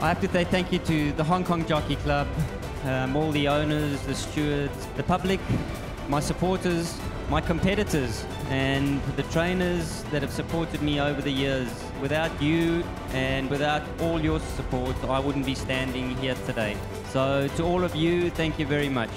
I have to say thank you to the Hong Kong Jockey Club, um, all the owners, the stewards, the public, my supporters, my competitors, and the trainers that have supported me over the years. Without you and without all your support, I wouldn't be standing here today. So, to all of you, thank you very much.